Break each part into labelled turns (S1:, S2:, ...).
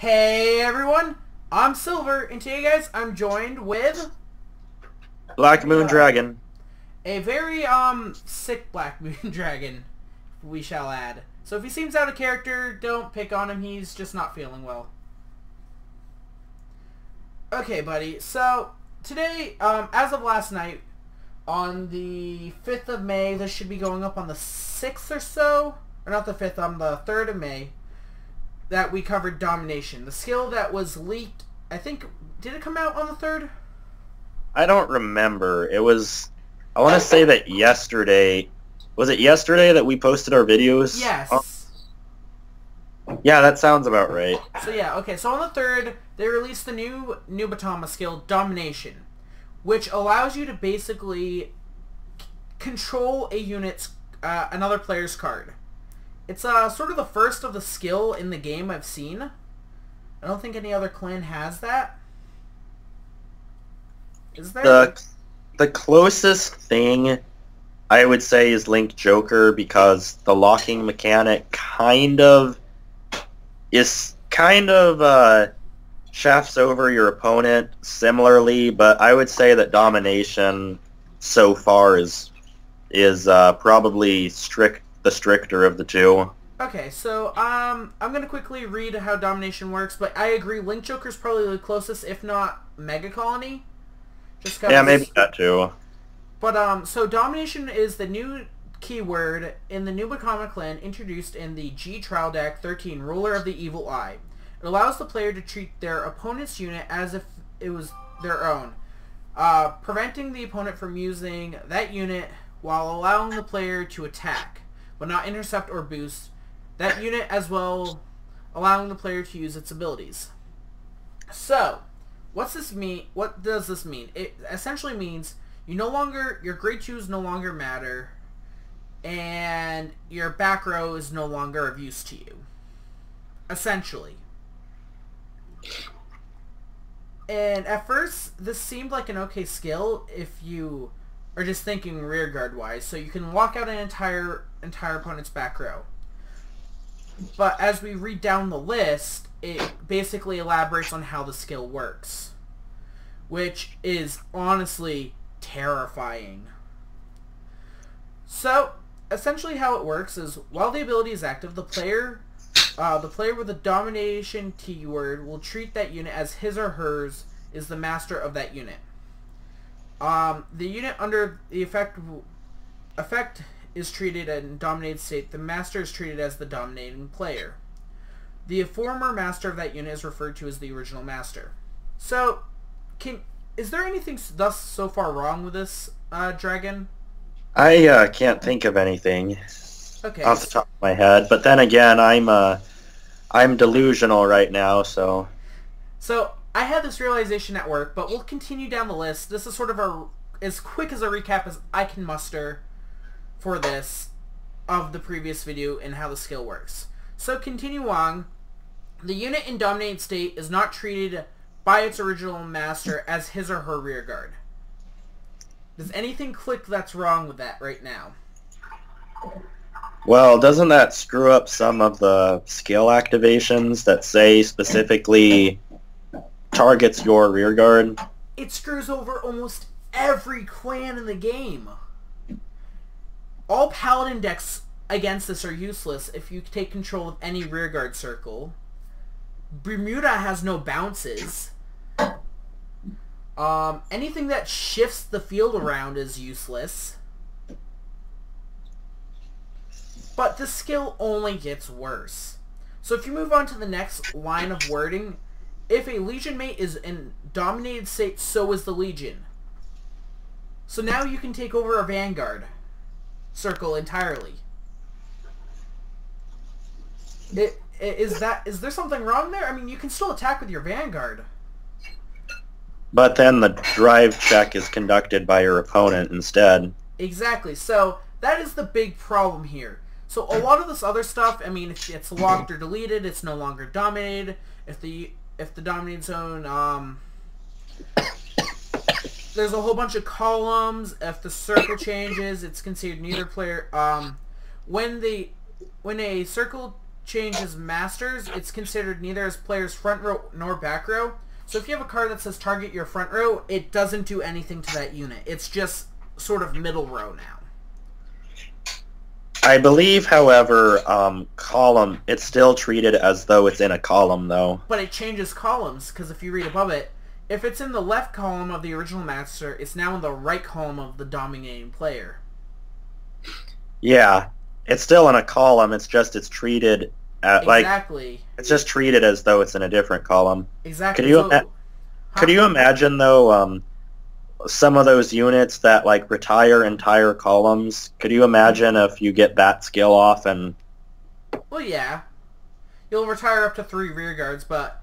S1: Hey everyone, I'm Silver, and today guys, I'm joined with
S2: Black Moon Dragon.
S1: a very um sick Black Moon Dragon, we shall add. So if he seems out of character, don't pick on him, he's just not feeling well. Okay, buddy, so today, um, as of last night, on the 5th of May, this should be going up on the 6th or so, or not the 5th, on the 3rd of May, that we covered Domination. The skill that was leaked, I think, did it come out on the 3rd?
S2: I don't remember. It was, I want to say that yesterday, was it yesterday that we posted our videos?
S1: Yes.
S2: Oh, yeah, that sounds about right.
S1: So yeah, okay, so on the 3rd, they released the new Nubatama skill, Domination, which allows you to basically c- control a unit's, uh, another player's card. It's uh, sort of the first of the skill in the game I've seen. I don't think any other clan has that. Is there?
S2: The, the closest thing I would say is Link Joker because the locking mechanic kind of is kind of uh, shafts over your opponent similarly, but I would say that domination so far is is uh, probably strict the stricter of the two.
S1: Okay, so um, I'm gonna quickly read how domination works, but I agree, Link Joker's probably the closest, if not Mega Colony. Just 'cause-
S2: Yeah, maybe that too.
S1: But um, so domination is the new keyword in the new Nubatama clan introduced in the G Trial Deck 13, Ruler of the Evil Eye. It allows the player to treat their opponent's unit as if it was their own, uh, preventing the opponent from using that unit while allowing the player to attack, but not intercept or boost that unit as well, allowing the player to use its abilities. So, what's this mean? What does this mean? It essentially means you no longer your grade twos no longer matter, and your back row is no longer of use to you. Essentially. And at first, this seemed like an okay skill if you are just thinking rear guard wise. So you can walk out an entire entire opponent's back row. But as we read down the list, it basically elaborates on how the skill works, which is honestly terrifying. So, essentially how it works is while the ability is active, the player uh, the player with the domination keyword will treat that unit as his or hers is the master of that unit. Um, the unit under the effect effect is treated in dominated state. The master is treated as the dominating player. The former master of that unit is referred to as the original master. So, can is there anything thus so far wrong with this uh, dragon?
S2: I uh, can't think of anything
S1: Okay.
S2: off the top of my head, but then again, I'm uh, I'm delusional right now, so
S1: So I had this realization at work, but we'll continue down the list. This is sort of a as quick as a recap as I can muster for this of the previous video and how the skill works. So continue on. The unit in dominant state is not treated by its original master as his or her rear guard. Does anything click that's wrong with that right now?
S2: Well, doesn't that screw up some of the skill activations that say specifically targets your rear guard?
S1: it screws over almost every clan in the game. All paladin decks against this are useless if you take control of any rearguard circle. Bermuda has no bounces. Um, anything that shifts the field around is useless. But the skill only gets worse. So if you move on to the next line of wording, if a legion mate is in dominated state, so is the legion. So now you can take over a vanguard circle entirely. It, is that is there something wrong there? I mean, you can still attack with your vanguard.
S2: But then the drive check is conducted by your opponent instead.
S1: Exactly. So that is the big problem here. So a lot of this other stuff, I mean, if it's locked or deleted, it's no longer dominated. If the if the dominated zone, um, there's a whole bunch of columns. If the circle changes, it's considered neither player. Um, when the when a circle changes masters, it's considered neither as player's front row nor back row. So if you have a card that says target your front row, it doesn't do anything to that unit. It's just sort of middle row now.
S2: I believe, however, um, column, it's still treated as though it's in a column, though.
S1: But it changes columns, because if you read above it, if it's in the left column of the original master, it's now in the right column of the dominating player.
S2: Yeah, it's still in a column. It's just it's treated at, like it's just treated as though it's in a different column.
S1: Exactly.
S2: Could you
S1: So-
S2: ima- Could you imagine though, um, some of those units that like retire entire columns? Could you imagine if you get that skill off and
S1: Well, yeah. You'll retire up to three rear guards, but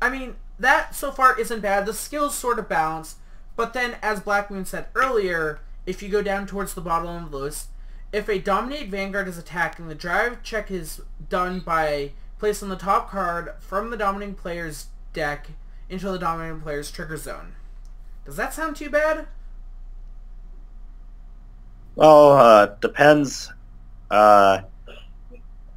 S1: I mean that so far isn't bad. The skills sort of balance, but then as Black Moon said earlier, if you go down towards the bottom of the list, if a dominate vanguard is attacking, the drive check is done by placing the top card from the dominating player's deck into the dominating player's trigger zone. Does that sound too bad?
S2: well, uh, depends. Uh,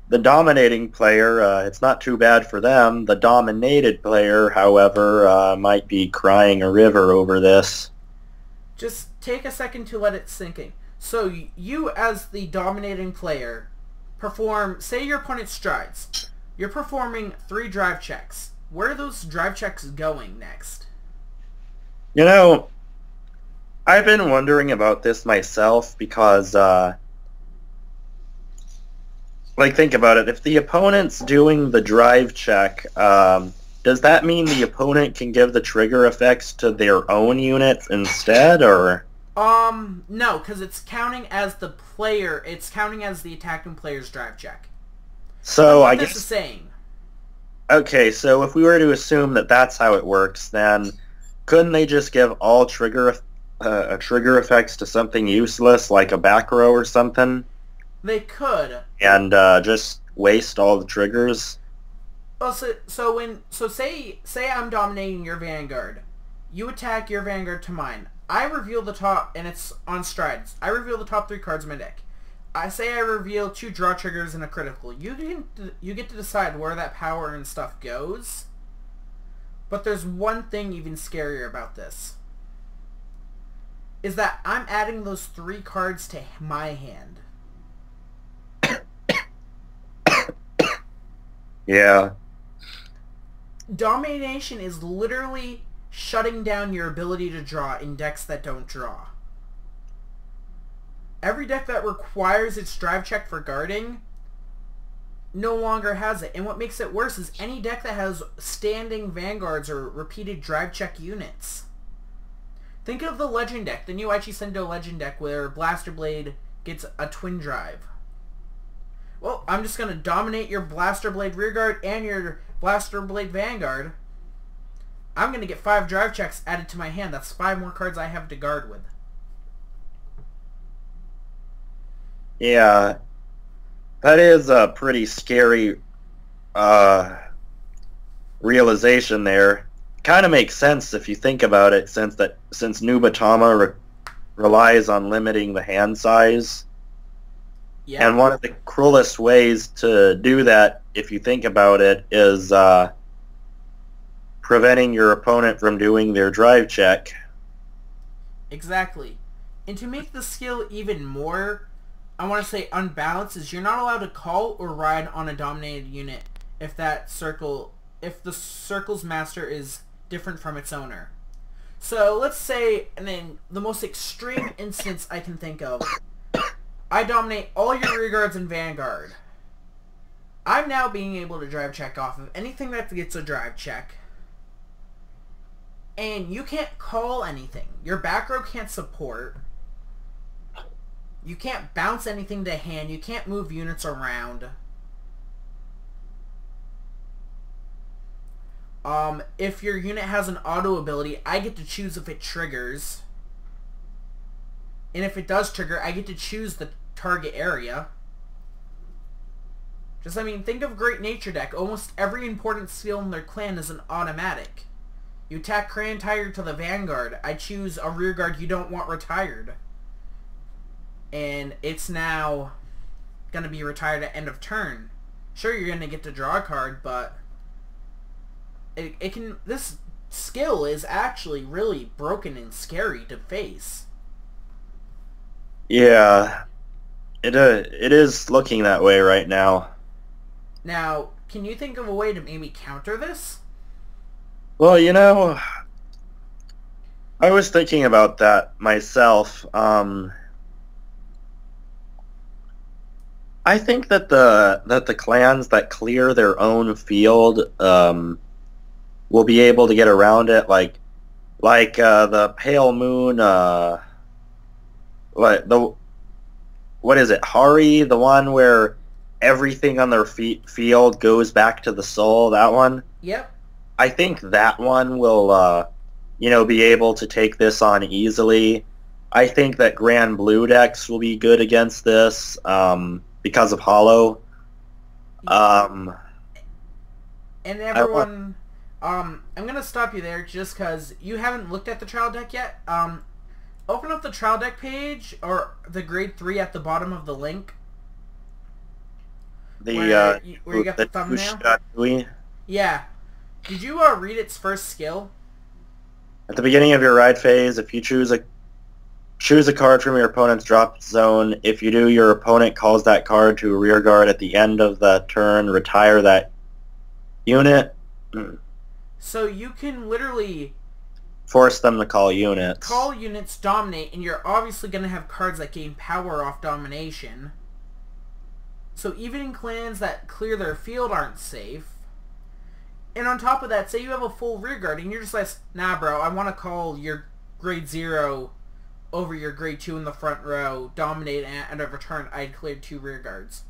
S2: the dominating player, uh, it's not too bad for them. The dominated player, however, uh, might be crying a river over this.
S1: Just take a second to let it sink in. So you, as the dominating player, perform, say your opponent strides. You're performing three drive checks. Where are those drive checks going next?
S2: You know, I've been wondering about this myself because, uh, like, think about it. If the opponent's doing the drive check, um, does that mean the opponent can give the trigger effects to their own units instead, or?
S1: Um, no, because it's counting as the player, it's counting as the attacking player's drive check.
S2: So I
S1: this
S2: guess
S1: the same.
S2: okay. So if we were to assume that that's how it works, then couldn't they just give all trigger uh, trigger effects to something useless like a back row or something?
S1: They could.
S2: and uh, just waste all the triggers.
S1: Oh, so, so when so say say I'm dominating your vanguard, you attack your vanguard to mine. I reveal the top, and it's on strides. I reveal the top three cards of my deck. I say I reveal two draw triggers and a critical. You can you get to decide where that power and stuff goes. But there's one thing even scarier about this. Is that I'm adding those three cards to my hand.
S2: Yeah,
S1: Domination is literally shutting down your ability to draw in decks that don't draw. Every deck that requires its drive check for guarding no longer has it. And what makes it worse is any deck that has standing vanguards or repeated drive check units. Think of the legend deck, the new Aichi Sendo legend deck where Blaster Blade gets a twin drive. Well, I'm just going to dominate your Blaster Blade Rearguard and your Blaster Blade Vanguard. I'm going to get five drive checks added to my hand. That's five more cards I have to guard with.
S2: yeah, that is a pretty scary uh, realization there. Kind of makes sense if you think about it, since that since Nubatama re- relies on limiting the hand size,
S1: Yeah.
S2: and one of the cruelest ways to do that, if you think about it, is uh, preventing your opponent from doing their drive check.
S1: Exactly. And to make the skill even more, I want to say unbalanced, is you're not allowed to call or ride on a dominated unit if that circle, if the circle's master is different from its owner. So let's say, and then the most extreme instance I can think of, I dominate all your rearguards and vanguard. I'm now being able to drive check off of anything that gets a drive check and you can't call anything. Your back row can't support. You can't bounce anything to hand. You can't move units around. Um, if your unit has an auto ability, I get to choose if it triggers. And if it does trigger, I get to choose the target area. Just, I mean, think of Great Nature Deck. Almost every important skill in their clan is an automatic. You attack Cran to the Vanguard. I choose a rear guard you don't want retired. And it's now gonna be retired at end of turn. sure you're gonna get to draw a card, but it, it can this skill is actually really broken and scary to face.
S2: Yeah, it uh, it is looking that way right now.
S1: Now, can you think of a way to maybe counter this?
S2: Well, you know, I was thinking about that myself. Um, I think that the that the clans that clear their own field um, will be able to get around it, like like uh, the Pale Moon. Uh, what the what is it? Hari, the one where everything on their feet field goes back to the soul. That one.
S1: Yep.
S2: I think that one will, uh, you know, be able to take this on easily. I think that Grand Blue decks will be good against this um, because of Hollow. Um,
S1: and everyone, um, I'm gonna stop you there just because you haven't looked at the trial deck yet. Um, open up the trial deck page or the grade three at the bottom of the link.
S2: The
S1: where,
S2: uh,
S1: you, where you got the, thumbnail.
S2: Ushinui.
S1: Yeah. Did you uh, read its first skill?
S2: At the beginning of your ride phase, if you choose a choose a card from your opponent's drop zone, if you do, your opponent calls that card to a rear guard at the end of the turn. Retire that unit.
S1: So you can literally
S2: Force them to call units.
S1: call units dominate, and you're obviously going to have cards that gain power off domination. So even in clans that clear their field aren't safe. And on top of that, say you have a full rear guard, and you're just like, nah, bro, I want to call your grade zero over your grade two in the front row, dominate, and at a return, I cleared two rear guards.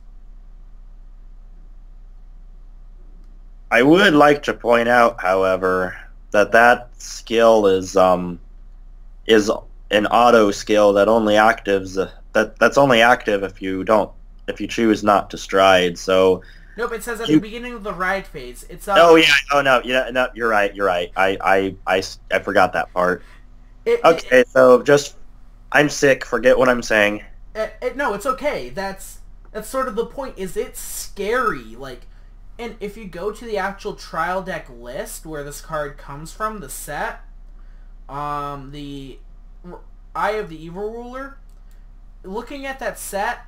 S2: I would like to point out, however, that that skill is um is an auto skill that only actives that that's only active if you don't if you choose not to stride. So
S1: Nope, it says at
S2: You-
S1: the beginning of the ride phase. It's uh,
S2: oh yeah oh no yeah no you're right you're right I I I, I forgot that part.
S1: It, it-
S2: Okay, so just I'm sick. Forget what I'm saying.
S1: it, it- no, it's okay. That's that's sort of the point. Is it's scary? Like, and if you go to the actual trial deck list where this card comes from, the set, um, the Eye of the Evil Ruler, looking at that set,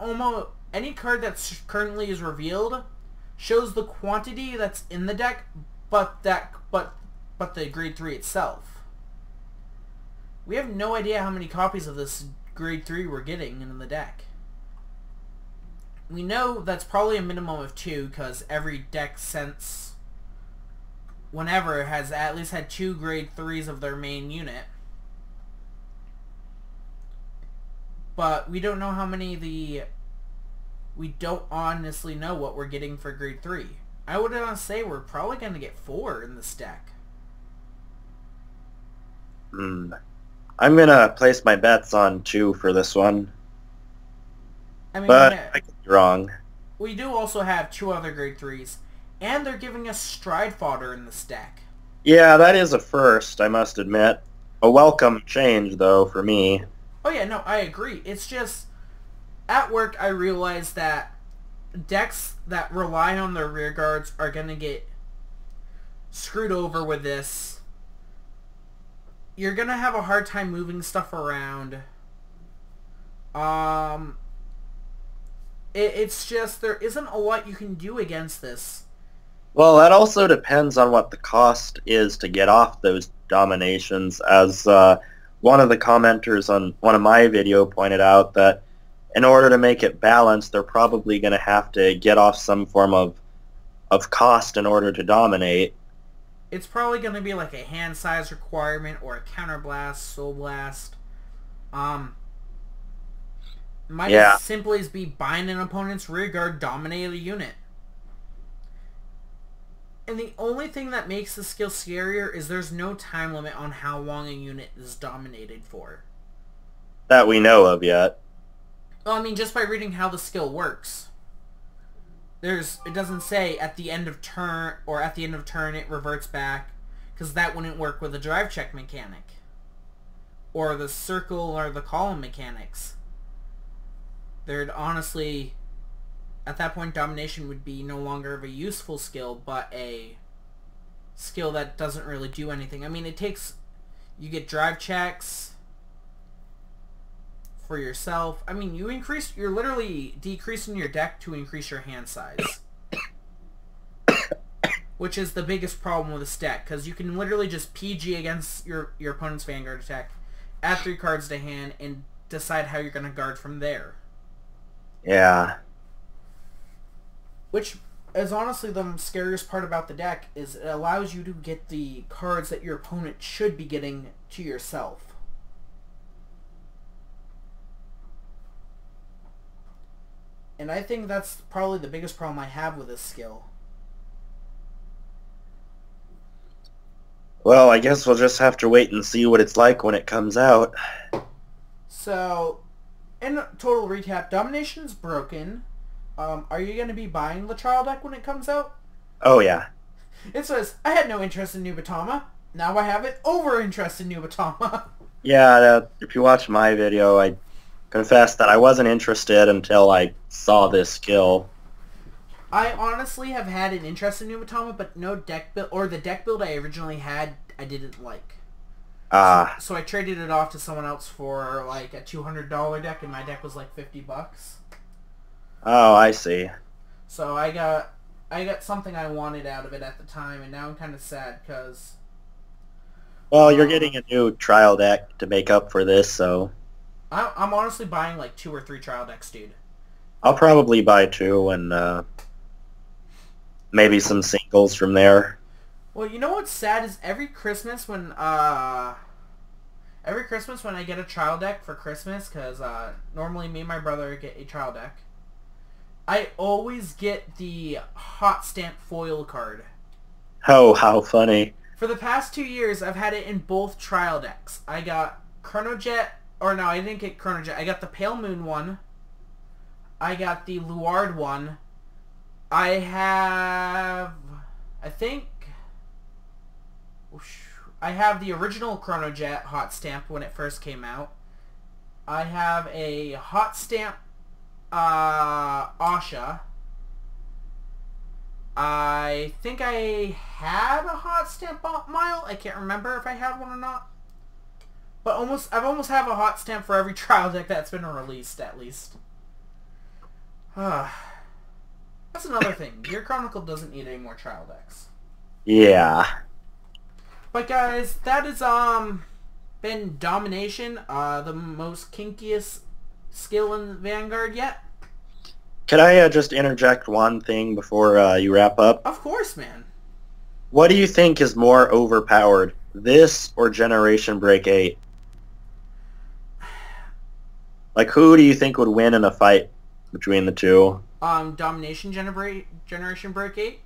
S1: almost any card that's currently is revealed shows the quantity that's in the deck, but that but but the grade three itself. We have no idea how many copies of this grade 3 we're getting in the deck. We know that's probably a minimum of two because every deck since whenever has at least had two grade 3s of their main unit. But we don't know how many the... We don't honestly know what we're getting for grade 3. I would say we're probably going to get four in this deck.
S2: Hmm. I'm gonna place my bets on two for this one,
S1: I mean,
S2: but. I wrong.
S1: We do also have two other grade threes, and they're giving us stride fodder in the stack.
S2: Yeah, that is a first, I must admit. A welcome change, though, for me.
S1: Oh yeah, no, I agree. It's just at work I realized that decks that rely on their rear guards are gonna get screwed over with this. You're gonna have a hard time moving stuff around. Um, it, it's just there isn't a lot you can do against this.
S2: Well, that also depends on what the cost is to get off those dominations. As uh, one of the commenters on one of my video pointed out, that in order to make it balanced, they're probably going to have to get off some form of of cost in order to dominate.
S1: It's probably going to be like a hand size requirement or a counter blast, soul blast. Um, might
S2: Yeah.
S1: as simply as be bind an opponent's rear guard, dominate a unit. And the only thing that makes the skill scarier is there's no time limit on how long a unit is dominated for.
S2: That we know of yet.
S1: Well, I mean, just by reading how the skill works. There's, it doesn't say at the end of turn, or at the end of turn it reverts back, because that wouldn't work with the drive check mechanic. Or the circle or the column mechanics. There'd honestly, at that point, domination would be no longer of a useful skill, but a skill that doesn't really do anything. I mean, it takes you get drive checks for yourself. I mean, you increase. You're literally decreasing your deck to increase your hand size. Which is the biggest problem with this deck, because you can literally just PG against your, your opponent's Vanguard attack, add three cards to hand, and decide how you're going to guard from there.
S2: Yeah.
S1: Which is honestly the scariest part about the deck, is it allows you to get the cards that your opponent should be getting to yourself. And I think that's probably the biggest problem I have with this skill.
S2: Well, I guess we'll just have to wait and see what it's like when it comes out.
S1: So, in total recap, Domination's broken. Um, are you going to be buying the trial deck when it comes out?
S2: Oh, yeah.
S1: It says, I had no interest in Nubatama. Now I have it over interest in Nubatama.
S2: Yeah, uh, if you watch my video, I confess that I wasn't interested until I saw this skill.
S1: I honestly have had an interest in Nubatama, but no deck build, or the deck build I originally had, I didn't like.
S2: Ah,
S1: So I traded it off to someone else for like a $200 deck, and my deck was like 50 bucks.
S2: oh, I see.
S1: So I got I got something I wanted out of it at the time, and now I'm kind of sad because
S2: Well, you're getting a new trial deck to make up for this, so
S1: I'm honestly buying like two or three trial decks, dude.
S2: I'll probably buy two and uh, maybe some singles from there.
S1: Well, you know what's sad is every Christmas when uh every Christmas when I get a trial deck for Christmas cuz uh normally me and my brother get a trial deck. I always get the hot stamp foil card.
S2: Oh, how funny.
S1: For the past 2 years I've had it in both trial decks. I got Chronojet or no, I didn't get Chronojet. I got the Pale Moon one. I got the Luard one. I have I think I have the original Chronojet hot stamp when it first came out. I have a hot stamp uh, Asha. I think I had a hot stamp mile. I can't remember if I had one or not. But almost, I've almost have a hot stamp for every trial deck that's been released, at least. that's another thing. Your Chronicle doesn't need any more trial decks.
S2: Yeah.
S1: But guys, that has um been Domination, uh, the most kinkiest skill in Vanguard yet.
S2: Can I uh, just interject one thing before uh, you wrap up?
S1: Of course, man.
S2: What do you think is more overpowered, this or Generation Break 8? Like, who do you think would win in a fight between the two?
S1: Um, Domination Genera- Generation Break 8?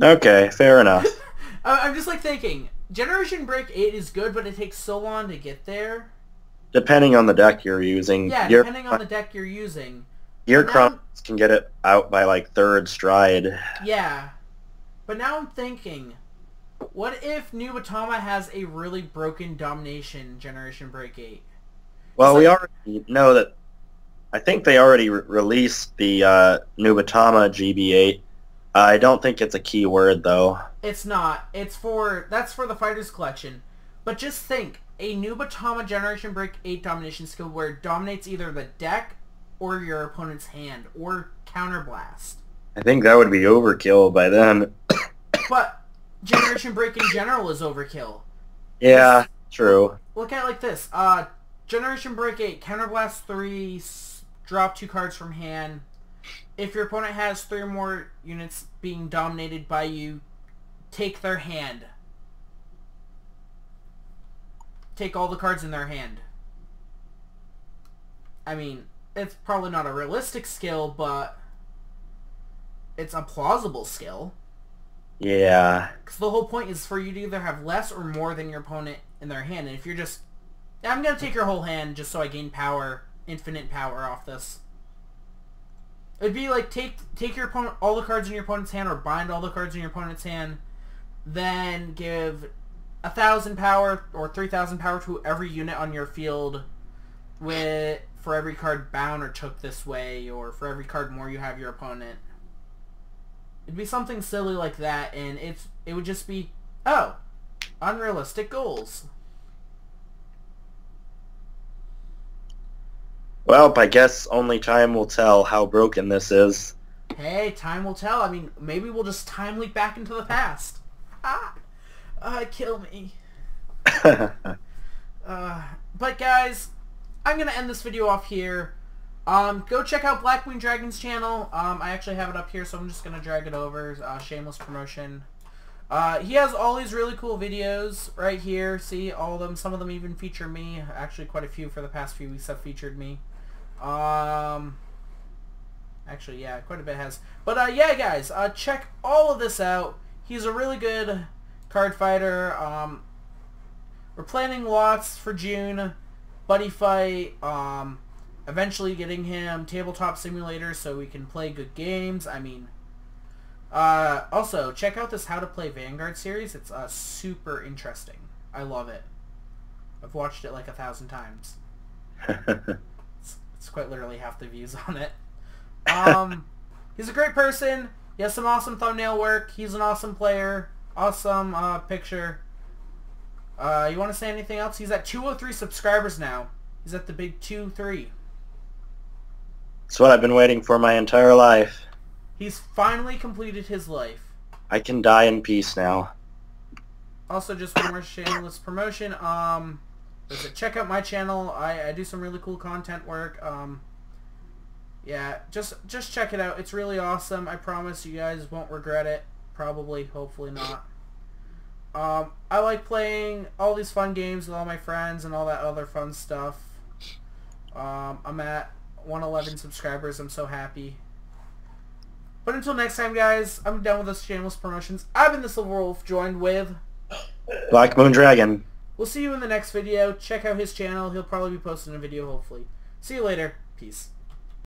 S2: Okay, fair enough.
S1: I'm just like thinking, Generation Break 8 is good, but it takes so long to get there.
S2: Depending on the deck you're using.
S1: Yeah, depending on the deck you're using.
S2: Your
S1: Now-
S2: can get it out by like third stride.
S1: Yeah. But now I'm thinking, what if New Nubatama has a really broken Domination Generation Break 8?
S2: Well, we
S1: like-
S2: already know that. I think they already re- released the uh, Nubatama GB8. I don't think it's a key word though.
S1: It's not. It's for that's for the Fighters Collection. But just think, a Nubatama Generation Break 8 domination skill where it dominates either the deck or your opponent's hand or counterblast.
S2: I think that would be overkill by then.
S1: But Generation Break in general is overkill.
S2: yeah, true.
S1: Look at it like this. Uh, Generation Break 8, counterblast 3, s- drop 2 cards from hand. If your opponent has 3 or more units being dominated by you, take their hand. Take all the cards in their hand. I mean, it's probably not a realistic skill, but it's a plausible skill.
S2: Yeah.
S1: Because the whole point is for you to either have less or more than your opponent in their hand. And if you're just... I'm going to take your whole hand just so I gain power, infinite power off this. It'd be like take take your opponent all the cards in your opponent's hand or bind all the cards in your opponent's hand, then give a thousand power or three thousand power to every unit on your field with for every card bound or took this way, or for every card more you have your opponent. It'd be something silly like that, and it's it would just be, oh, unrealistic goals.
S2: Well, I guess only time will tell how broken this is.
S1: Hey, time will tell. I mean, maybe we'll just time leap back into the past. Ah, uh, kill me. uh, but guys, I'm gonna end this video off here. Um, go check out Black Dragon's channel. Um, I actually have it up here, so I'm just gonna drag it over. Uh, shameless promotion. Uh, he has all these really cool videos right here. See, all of them. Some of them even feature me. Actually, quite a few for the past few weeks have featured me. Um, actually, yeah, quite a bit has. But uh, yeah, guys, uh, check all of this out. He's a really good card fighter. Um, we're planning lots for June. Buddy fight. Um, eventually getting him tabletop simulator so we can play good games. I mean, uh, also check out this How to Play Vanguard series. It's uh, super interesting. I love it. I've watched it like a thousand times. it's, quite literally half the views on it. Um, he's a great person. He has some awesome thumbnail work. He's an awesome player. Awesome uh, picture. Uh, you want to say anything else? He's at 203 subscribers now. He's at the big 2-3.
S2: It's what I've been waiting for my entire life.
S1: He's finally completed his life.
S2: I can die in peace now.
S1: Also, just one more shameless promotion. Um, check out my channel. I, I do some really cool content work. Um, yeah, just just check it out. It's really awesome. I promise you guys won't regret it. Probably, hopefully not. Um, I like playing all these fun games with all my friends and all that other fun stuff. Um, I'm at 111 subscribers. I'm so happy. But until next time, guys, I'm done with this shameless promotions. I've been the Silver Wolf, joined with...
S2: Black Moon Dragon.
S1: We'll see you in the next video. Check out his channel. He'll probably be posting a video, hopefully. See you later. Peace.